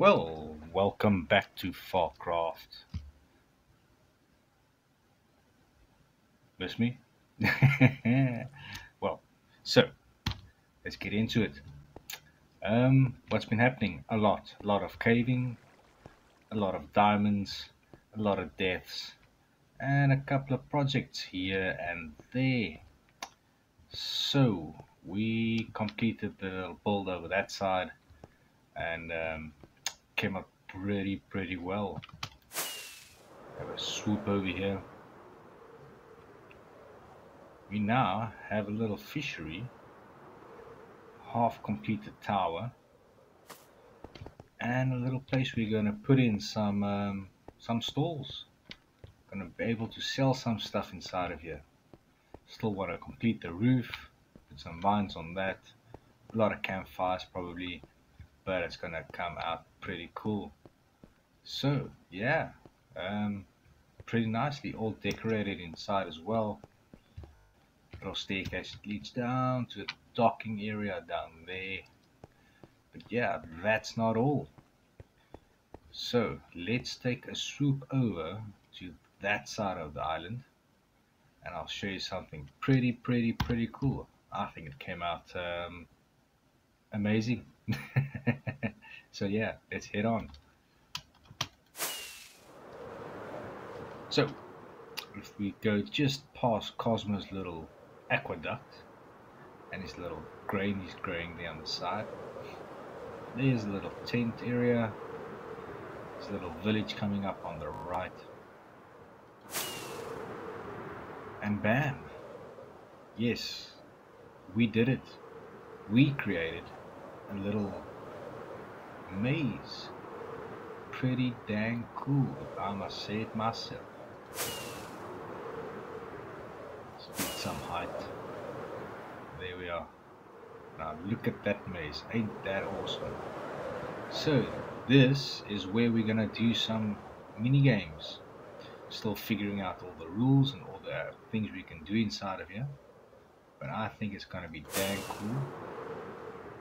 Well, welcome back to Farcraft. Miss me? well, so let's get into it. Um, what's been happening? A lot, a lot of caving, a lot of diamonds, a lot of deaths, and a couple of projects here and there. So we completed the build over that side, and um, came up pretty, pretty well. Have a swoop over here. We now have a little fishery, half completed tower, and a little place we're going to put in some um, some stalls. Going to be able to sell some stuff inside of here. Still want to complete the roof, put some vines on that, a lot of campfires probably, it's gonna come out pretty cool. So yeah, um, pretty nicely all decorated inside as well. Little staircase leads down to the docking area down there. But yeah, that's not all. So let's take a swoop over to that side of the island and I'll show you something pretty, pretty, pretty cool. I think it came out um, amazing. so yeah, let's head on. So, if we go just past Cosmo's little aqueduct and his little grain he's growing there on the side, there's a little tent area, there's a little village coming up on the right, and bam, yes, we did it. We created a little maze. Pretty dang cool, I must say it myself. Let's some height. There we are. Now look at that maze, ain't that awesome? So, this is where we're gonna do some mini games. Still figuring out all the rules and all the things we can do inside of here. But I think it's gonna be dang cool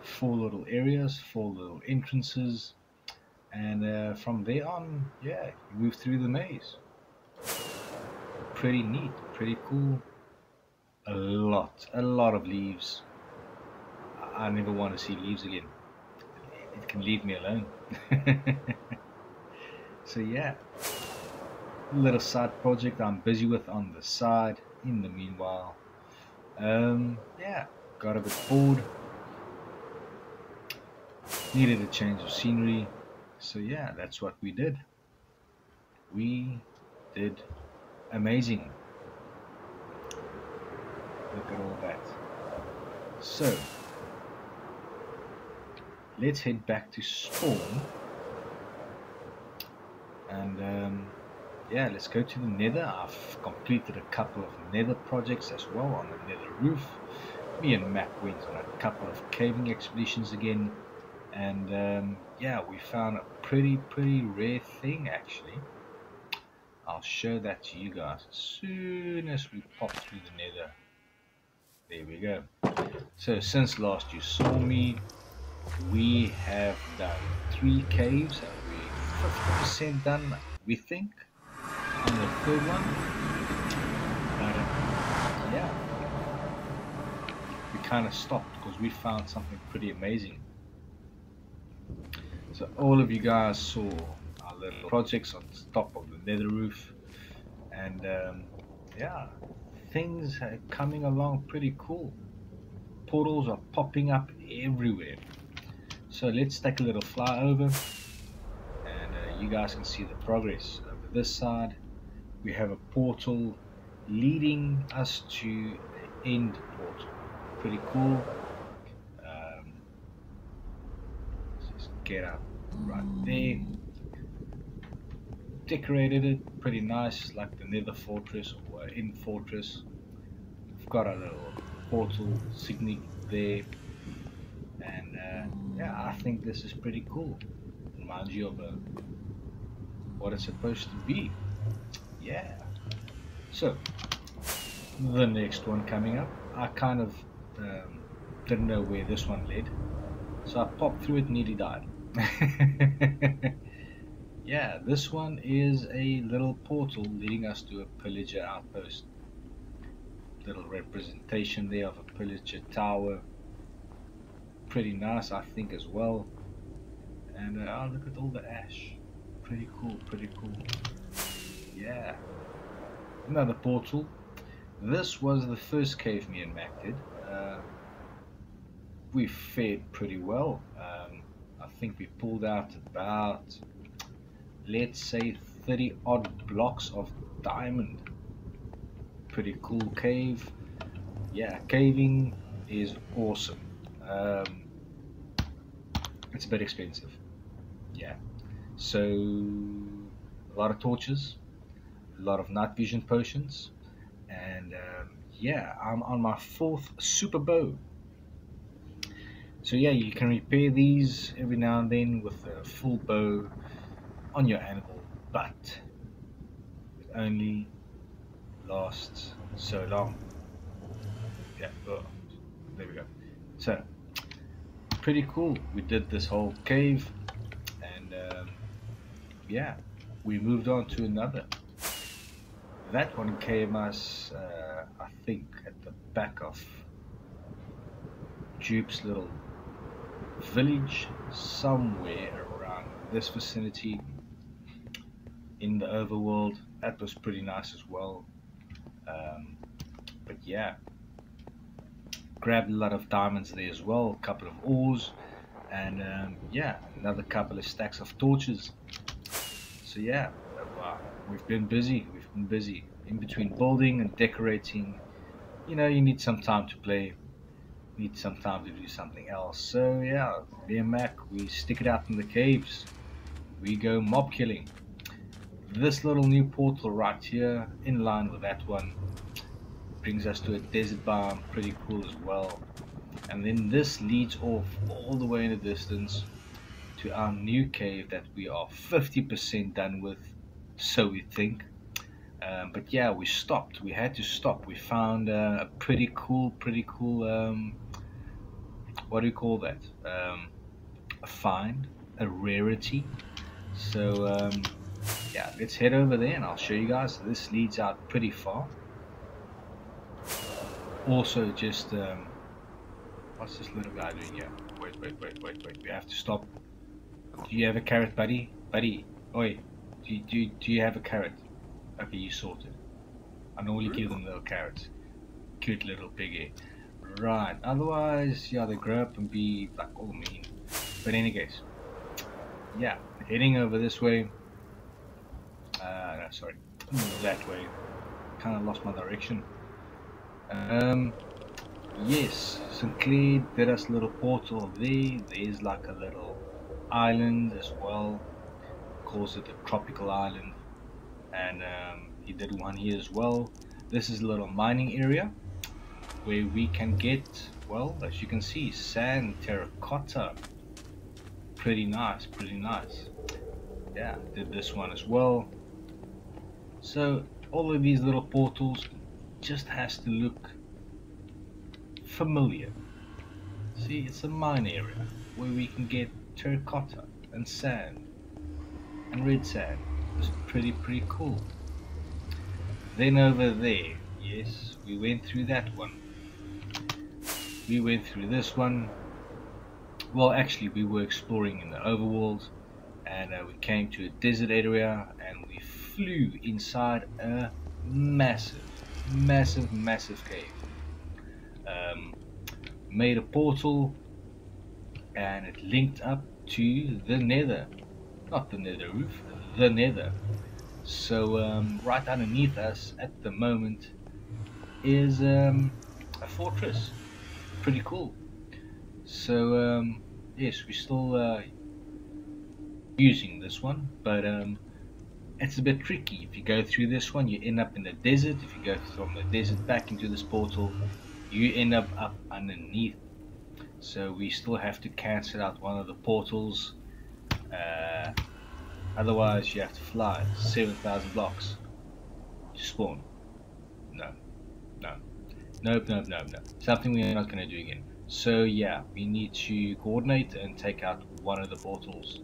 four little areas, four little entrances, and uh, from there on, yeah, you move through the maze. Pretty neat, pretty cool. A lot, a lot of leaves. I never want to see leaves again. It can leave me alone. so yeah, little side project I'm busy with on the side. In the meanwhile, um, yeah, got a bit bored needed a change of scenery. So yeah that's what we did. We did amazing. Look at all that. So let's head back to spawn and um, yeah let's go to the nether. I've completed a couple of nether projects as well on the nether roof. Me and Mac went on a couple of caving expeditions again and um, yeah we found a pretty pretty rare thing actually. I'll show that to you guys as soon as we pop through the nether. There we go. So since last you saw me we have done three caves and we're 50% done we think on the third one. But uh, yeah. We kind of stopped because we found something pretty amazing so all of you guys saw our little projects on top of the nether roof. And um, yeah things are coming along pretty cool. Portals are popping up everywhere. So let's take a little fly over and uh, you guys can see the progress. Over this side we have a portal leading us to the end portal. Pretty cool. Um, just get up right there. Decorated it pretty nice, like the Nether Fortress or in Fortress. We've got a little portal signet there, and uh, yeah, I think this is pretty cool. Reminds you of uh, what it's supposed to be. Yeah. So the next one coming up, I kind of um, didn't know where this one led, so I popped through it, nearly died. yeah, this one is a little portal leading us to a pillager outpost. Little representation there of a pillager tower. Pretty nice, I think, as well. And uh, oh, look at all the ash. Pretty cool, pretty cool. Yeah. Another portal. This was the first cave me and Mac did. Uh, we fared pretty well. Um, I think we pulled out about, let's say, 30 odd blocks of diamond. Pretty cool cave. Yeah, caving is awesome. Um, it's a bit expensive. Yeah. So, a lot of torches, a lot of night vision potions, and um, yeah, I'm on my fourth super bow so yeah you can repair these every now and then with a full bow on your animal but it only lasts so long. Yeah oh, there we go. So pretty cool. We did this whole cave and um, yeah we moved on to another. That one came us uh, I think at the back of Jupe's little village somewhere around this vicinity in the overworld. That was pretty nice as well. Um, but yeah, grabbed a lot of diamonds there as well, a couple of ores, and um, yeah, another couple of stacks of torches. So yeah, we've been busy. We've been busy in between building and decorating. You know, you need some time to play need some time to do something else. So yeah, me and Mac, we stick it out in the caves. We go mob killing. This little new portal right here, in line with that one, brings us to a desert biome, pretty cool as well. And then this leads off all the way in the distance to our new cave that we are 50% done with, so we think. Um, but yeah, we stopped. We had to stop. We found uh, a pretty cool, pretty cool um, what do you call that? Um, a find, a rarity. So um, yeah, let's head over there and I'll show you guys. This leads out pretty far. Also, just um, what's this little guy doing here? Wait, wait, wait, wait, wait. We have to stop. Do you have a carrot, buddy? Buddy, oi. Do you, do you, do you have a carrot? Okay, you sorted. I normally give them little carrots. Cute little piggy. Right, otherwise, yeah, they grow up and be like all mean. But in any case, yeah, heading over this way. Uh, no, sorry, that way. Kind of lost my direction. Um, yes, St. Clair did us a little portal there. There's like a little island as well. Calls it a tropical island. And um, he did one here as well. This is a little mining area where we can get well as you can see sand terracotta. Pretty nice pretty nice. Yeah did this one as well. So all of these little portals just has to look familiar. See it's a mine area where we can get terracotta and sand and red sand. It's pretty pretty cool. Then over there yes we went through that one we went through this one. Well actually we were exploring in the overworld and uh, we came to a desert area and we flew inside a massive massive massive cave. Um, made a portal and it linked up to the nether. Not the nether roof the nether. So um, right underneath us at the moment is um, a fortress pretty cool. So um, yes, we're still uh, using this one, but um, it's a bit tricky. If you go through this one, you end up in the desert. If you go from the desert back into this portal, you end up up underneath. So we still have to cancel out one of the portals. Uh, otherwise, you have to fly 7,000 blocks to spawn. No, no. Nope, nope, nope, nope. Something we're not going to do again. So yeah, we need to coordinate and take out one of the portals.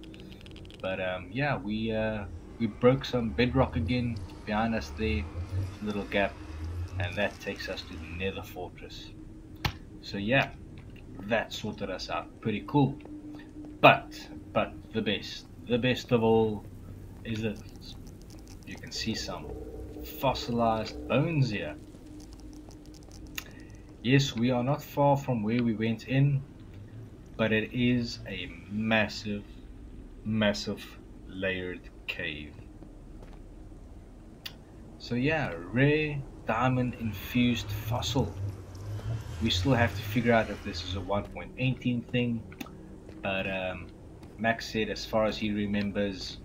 But um, yeah, we uh, we broke some bedrock again behind us there, little gap, and that takes us to the Nether Fortress. So yeah, that sorted us out. Pretty cool. But but the best, the best of all, is that you can see some fossilized bones here. Yes, we are not far from where we went in, but it is a massive, massive layered cave. So yeah, rare diamond infused fossil. We still have to figure out if this is a 1.18 thing, but um, Mac said as far as he remembers,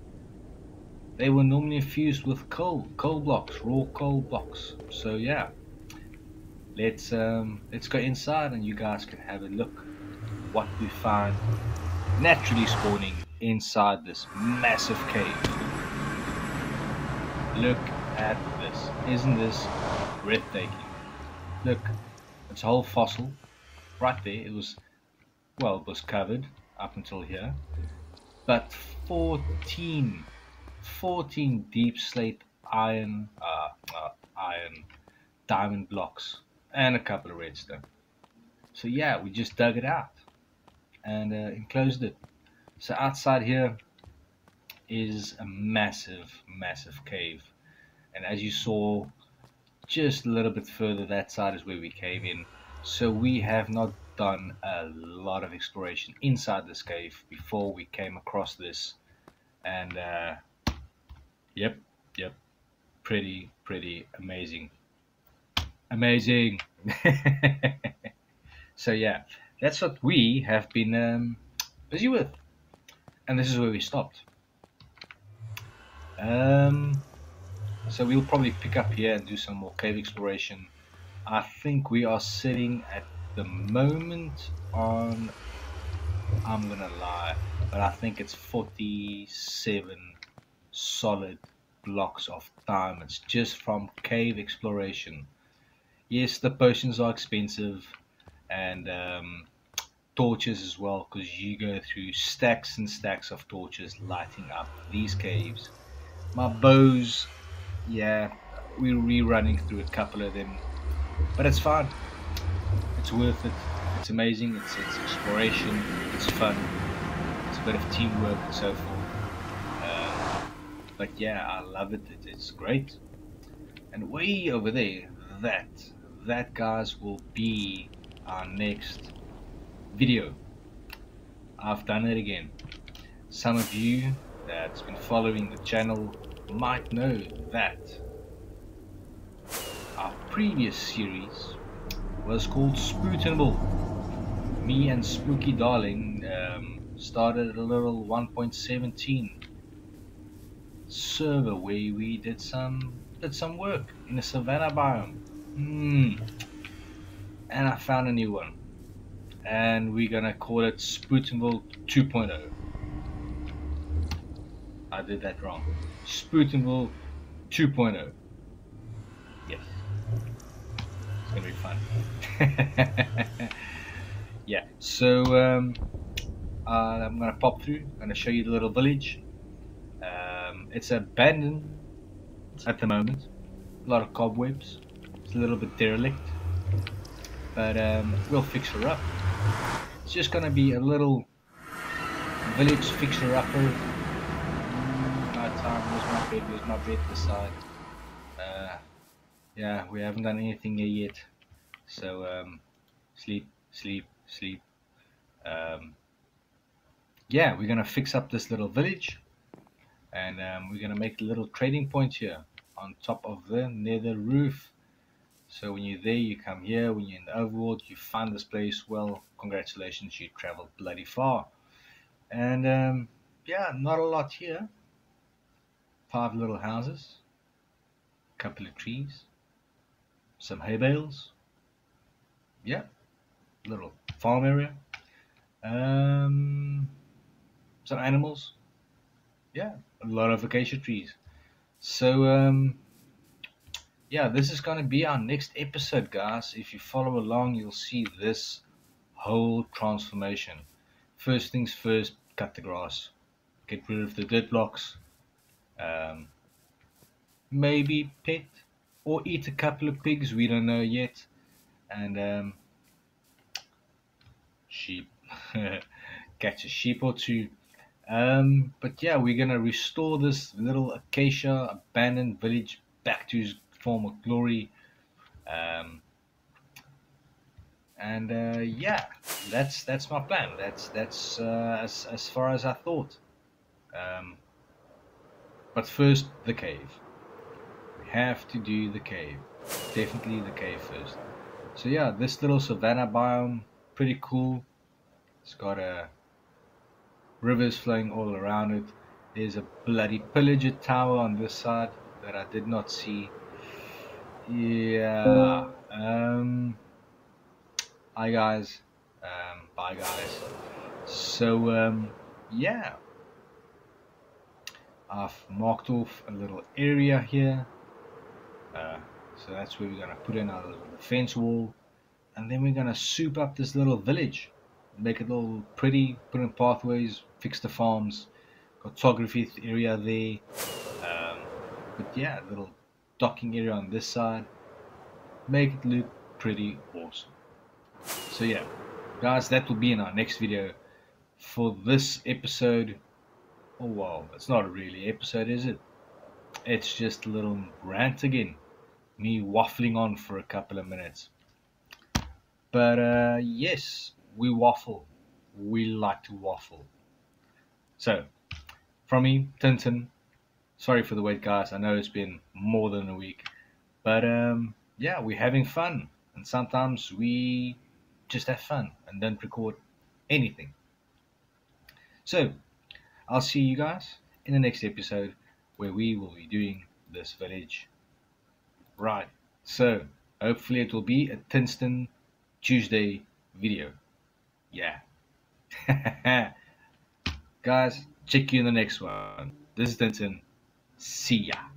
they were normally infused with coal, coal blocks, raw coal blocks. So yeah, let's um, let's go inside and you guys can have a look what we find naturally spawning inside this massive cave. Look at this. Isn't this breathtaking? Look, it's a whole fossil right there. It was, well, it was covered up until here. But 14, 14 deep slate iron, uh, uh, iron diamond blocks and a couple of redstone. So yeah, we just dug it out and uh, enclosed it. So outside here is a massive, massive cave. And as you saw, just a little bit further that side is where we came in. So we have not done a lot of exploration inside this cave before we came across this. And uh, yep, yep, pretty, pretty amazing. Amazing. so yeah, that's what we have been um, busy with. And this is where we stopped. Um, so we'll probably pick up here and do some more cave exploration. I think we are sitting at the moment on, I'm gonna lie, but I think it's 47 solid blocks of diamonds just from cave exploration. Yes, the potions are expensive and um, torches as well because you go through stacks and stacks of torches lighting up these caves. My bows, yeah, we're rerunning through a couple of them, but it's fun. It's worth it. It's amazing. It's, it's exploration. It's fun. It's a bit of teamwork and so forth. Uh, but yeah, I love it. it. It's great. And way over there, that that guys will be our next video. I've done it again. Some of you that's been following the channel might know that our previous series was called Spootinville. Me and Spooky Darling um, started a little 1.17 server where we did some did some work in the savannah biome. Hmm. And I found a new one and we're gonna call it Spootinville 2.0. I did that wrong. Spootinville 2.0. Yes. It's gonna be fun. yeah, so um, uh, I'm gonna pop through, I'm gonna show you the little village. Um, it's abandoned at the moment. A lot of cobwebs. It's a little bit derelict. But um, we'll fix her up. It's just gonna be a little village fixer-upper. Night time, where's my bed, where's my bed this side. Uh, yeah, we haven't done anything here yet. So, um, sleep, sleep, sleep. Um, yeah, we're gonna fix up this little village. And um, we're gonna make a little trading point here on top of the nether roof so when you're there, you come here. When you're in the overworld, you find this place. Well, congratulations, you traveled bloody far. And um, yeah, not a lot here. Five little houses, a couple of trees, some hay bales. Yeah, little farm area. Um, some animals. Yeah, a lot of acacia trees. So um, yeah, this is going to be our next episode, guys. If you follow along, you'll see this whole transformation. First things first, cut the grass. get rid of the dirt blocks, um, maybe pet or eat a couple of pigs, we don't know yet, and um, sheep, catch a sheep or two. Um, but yeah, we're gonna restore this little acacia abandoned village back to its former glory. Um, and uh, yeah, that's that's my plan. That's that's uh, as as far as I thought. Um, but first, the cave. We have to do the cave. Definitely the cave first. So yeah, this little savanna biome, pretty cool. It's got a uh, rivers flowing all around it. There's a bloody pillager tower on this side that I did not see. Yeah. Um. Hi guys. Um. Bye guys. So um. Yeah. I've marked off a little area here. Uh, so that's where we're gonna put in our little defense wall, and then we're gonna soup up this little village, make it all pretty, put in pathways, fix the farms, cartography area there. Um, but yeah, little docking area on this side, make it look pretty awesome. So yeah, guys, that will be in our next video. For this episode, Oh wow, it's not really episode, is it? It's just a little rant again. Me waffling on for a couple of minutes. But uh, yes, we waffle. We like to waffle. So, from me, Tintin. Sorry for the wait, guys. I know it's been more than a week. But um, yeah, we're having fun. And sometimes we just have fun and don't record anything. So, I'll see you guys in the next episode where we will be doing this village. Right, so hopefully it will be a Tintin Tuesday video. Yeah. guys, check you in the next one. This is Tintin. See ya.